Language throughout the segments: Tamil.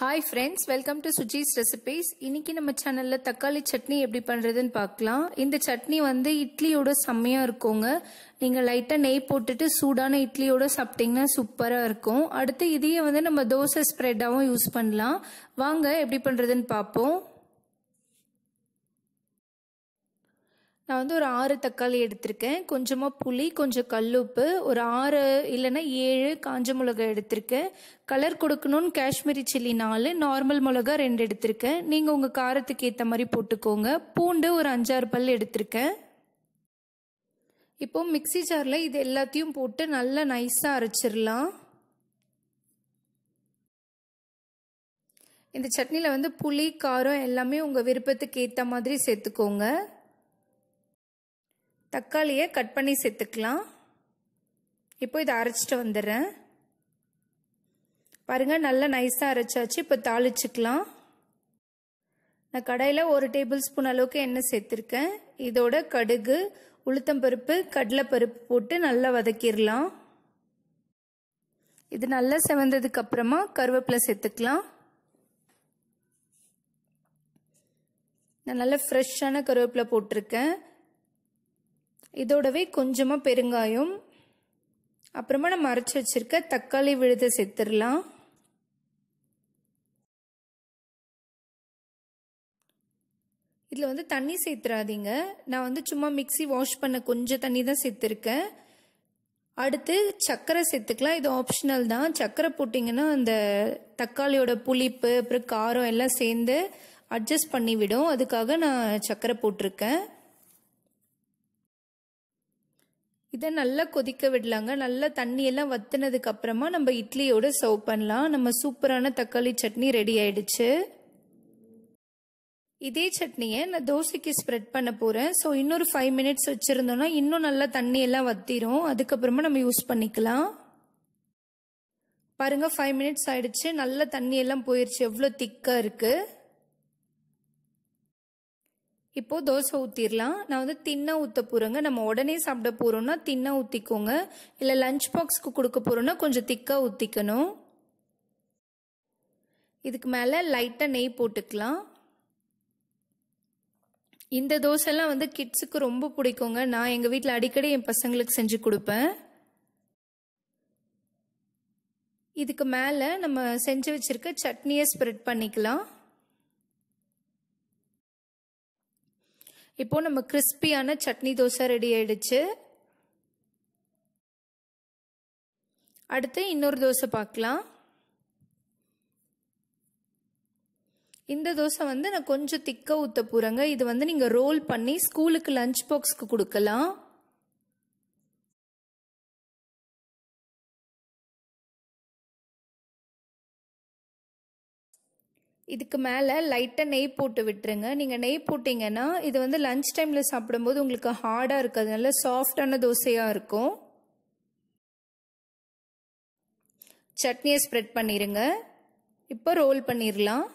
Hi friends welcome to Suji's recipes இன்னைக்கு நம்ம சேனலில் தக்காளி சட்னி எப்படி பண்ணுறதுன்னு பார்க்கலாம். இந்த சட்னி வந்து இட்லியோட செம்மையாக இருக்குங்க. நீங்கள் லைட்டாக நெய் போட்டுட்டு சூடான இட்லியோட சாப்பிட்டீங்கன்னா சூப்பராக இருக்கும். அடுத்து இதையே வந்து நம்ம தோசை ஸ்ப்ரெட்டாகவும் யூஸ் பண்ணலாம். வாங்க எப்படி பண்ணுறதுன்னு பார்ப்போம். நான் வந்து ஒரு ஆறு தக்காளி எடுத்திருக்கேன். கொஞ்சமாக புளி கொஞ்சம் கல்லுப்பு ஒரு ஆறு இல்லைன்னா ஏழு காஞ்ச மிளகா எடுத்திருக்கேன். கலர் கொடுக்கணும்னு காஷ்மீரி சில்லி நாலு நார்மல் மிளகா ரெண்டு எடுத்திருக்கேன். நீங்கள் உங்கள் காரத்துக்கு ஏற்ற மாதிரி போட்டுக்கோங்க. பூண்டு ஒரு அஞ்சாறு பல் எடுத்திருக்கேன். இப்போ மிக்சி ஜாரில் இது எல்லாத்தையும் போட்டு நல்லா நைஸாக அரைச்சிடலாம். இந்த சட்னியில் வந்து புளி காரம் எல்லாமே உங்கள் விருப்பத்துக்கு ஏற்ற மாதிரி சேர்த்துக்கோங்க. தக்காளியை கட் பண்ணி சேர்த்துக்கலாம். இப்போ இதை அரைச்சிட்டு வந்துடுறேன். பாருங்கள் நல்லா நைஸாக அரைச்சாச்சு. இப்போ தாளிச்சுக்கலாம். நான் கடையில் ஒரு டேபிள் ஸ்பூன் அளவுக்கு எண்ணெய் சேர்த்துருக்கேன். இதோட கடுகு உளுத்தம்பருப்பு கடலைப்பருப்பு போட்டு நல்லா வதக்கிடலாம். இது நல்லா செவந்ததுக்கு அப்புறமா கருவேப்பிலை சேர்த்துக்கலாம். நான் நல்லா ஃப்ரெஷ்ஷான கருவேப்பிலை போட்டிருக்கேன். இதோடவே கொஞ்சமாக பெருங்காயம் அப்புறமா நம்ம அரைச்சி வச்சுருக்க தக்காளி விழுத சேர்த்துடலாம். இதில் வந்து தண்ணி சேர்த்துறாதீங்க. நான் வந்து சும்மா மிக்சி வாஷ் பண்ண கொஞ்சம் தண்ணி தான் சேர்த்துருக்கேன். அடுத்து சர்க்கரை சேர்த்துக்கலாம். இது ஆப்ஷனல் தான். சர்க்கரை போட்டிங்கன்னா அந்த தக்காளியோட புளிப்பு அப்புறம் காரம் எல்லாம் சேர்ந்து அட்ஜஸ்ட் பண்ணிவிடும். அதுக்காக நான் சர்க்கரை போட்டிருக்கேன். இதை நல்லா கொதிக்க விடலாங்க. நல்லா தண்ணியெல்லாம் வத்துனதுக்கு அப்புறமா நம்ம இட்லியோட சர்வ் பண்ணலாம். நம்ம சூப்பரான தக்காளி சட்னி ரெடி ஆயிடுச்சு. இதே சட்னியை நான் தோசைக்கு ஸ்ப்ரெட் பண்ண போகிறேன் ஸோ இன்னொரு ஃபைவ் மினிட்ஸ் வச்சுருந்தோன்னா இன்னும் நல்லா தண்ணி எல்லாம் வத்திரும். அதுக்கப்புறமா நம்ம யூஸ் பண்ணிக்கலாம். பாருங்க ஃபைவ் மினிட்ஸ் ஆயிடுச்சு. நல்லா தண்ணியெல்லாம் போயிடுச்சு எவ்வளோ திக்காக இருக்குது இப்போது தோசை ஊற்றிடலாம் நான் வந்து தின்ன ஊற்ற போகிறேங்க நம்ம உடனே சாப்பிட போகிறோன்னா தின்ன ஊற்றிக்கோங்க இல்லை லஞ்ச் பாக்ஸ்க்கு கொடுக்க போகிறோன்னா கொஞ்சம் திக்காக ஊற்றிக்கணும் இதுக்கு மேலே லைட்டாக நெய் போட்டுக்கலாம். இந்த தோசைலாம் வந்து கிட்ஸுக்கு ரொம்ப பிடிக்குங்க. நான் எங்கள் வீட்டில் அடிக்கடி என் பசங்களுக்கு செஞ்சு கொடுப்பேன். இதுக்கு மேலே நம்ம செஞ்சு வச்சுருக்க சட்னியை ஸ்ப்ரெட் பண்ணிக்கலாம். இப்போ நம்ம கிறிஸ்பியான சட்னி தோசை ரெடி ஆயிடுச்சு. அடுத்து இன்னொரு தோசை பார்க்கலாம். இந்த தோசை வந்து நான் கொஞ்சம் திக்க ஊற்ற போகிறேங்க இது வந்து நீங்கள் ரோல் பண்ணி ஸ்கூலுக்கு லஞ்ச் பாக்ஸ்க்கு கொடுக்கலாம். இதுக்கு மேலே லைட்டாக நெய் போட்டு விட்டுருங்க. நீங்கள் நெய் போட்டிங்கன்னா இது வந்து லஞ்ச் டைமில் சாப்பிடும்போது உங்களுக்கு ஹார்டாக இருக்காது. நல்ல சாஃப்டான தோசையாக இருக்கும். சட்னியை ஸ்ப்ரெட் பண்ணிடுங்க இப்போ ரோல் பண்ணிடலாம்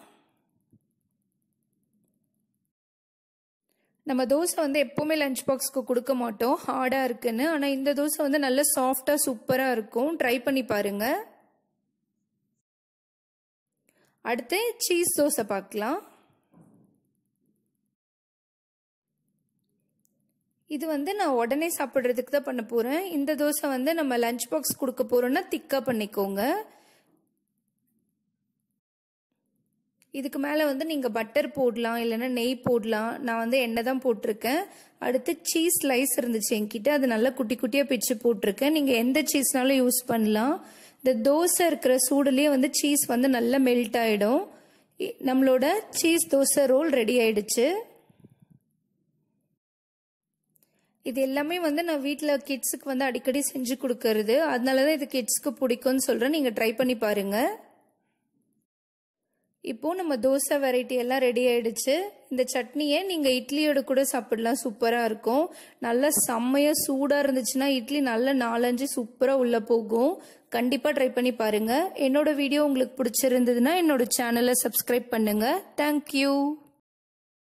நம்ம தோசை வந்து எப்போவுமே லஞ்ச் பாக்ஸ்க்கு கொடுக்க மாட்டோம். ஹார்டாக இருக்குன்னு. ஆனால் இந்த தோசை வந்து நல்ல சாஃப்டாக சூப்பராக இருக்கும். ட்ரை பண்ணி பாருங்கள் அடுத்து சீஸ் தோசை பார்க்கலாம். இது வந்து நான் உடனே சாப்பிட்றதுக்கு தான் பண்ண போகிறேன் இந்த தோசை வந்து நம்ம லஞ்ச் பாக்ஸ் கொடுக்க போகிறோன்னா திக்காக பண்ணிக்கோங்க. இதுக்கு மேலே வந்து நீங்கள் பட்டர் போடலாம் இல்லைன்னா நெய் போடலாம். நான் வந்து எண்ணெய் தான் போட்டிருக்கேன். அடுத்து சீஸ் ஸ்லைஸ் இருந்துச்சு என்கிட்ட. அது நல்லா குட்டி குட்டியாக பிச்சு போட்டிருக்கேன். நீங்கள் எந்த சீஸ்னாலும் யூஸ் பண்ணலாம். இந்த தோசை இருக்கிற சூடுலேயே வந்து சீஸ் வந்து நல்லா மெல்ட் ஆகிடும் நம்மளோட சீஸ் தோசை ரோல் ரெடி ஆயிடுச்சு. இது எல்லாமே வந்து நான் வீட்டில் கிட்ஸுக்கு வந்து அடிக்கடி செஞ்சு கொடுக்கறது. அதனால தான் இது கிட்ஸ்க்கு பிடிக்கும்னு சொல்கிறேன் நீங்கள் ட்ரை பண்ணி பாருங்கள் இப்போது நம்ம தோசை வெரைட்டி எல்லாம் ரெடி ஆயிடுச்சு. இந்த சட்னியை நீங்கள் இட்லியோட கூட சாப்பிடலாம். சூப்பராக இருக்கும். நல்லா செம்மையாக சூடாக இருந்துச்சுன்னா இட்லி நல்லா நாலஞ்சு சூப்பராக உள்ளே போகும். கண்டிப்பாக ட்ரை பண்ணி பாருங்கள் என்னோட வீடியோ உங்களுக்கு பிடிச்சிருந்ததுன்னா என்னோட சேனலை சப்ஸ்கிரைப் பண்ணுங்கள் தேங்க்யூ